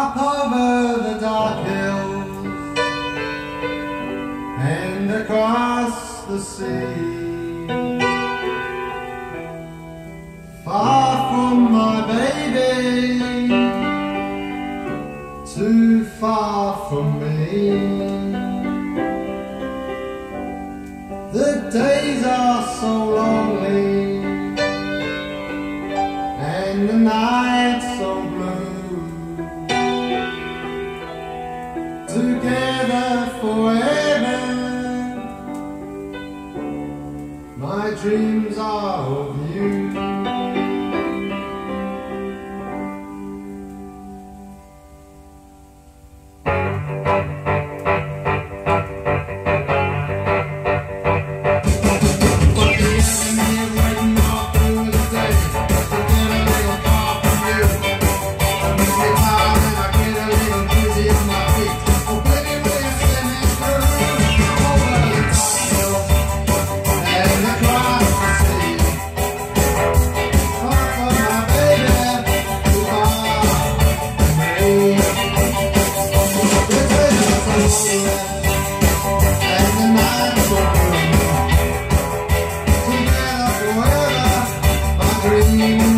Up over the dark hills and across the sea. Far from my baby, too far from me. The days are so lonely dreams are with you.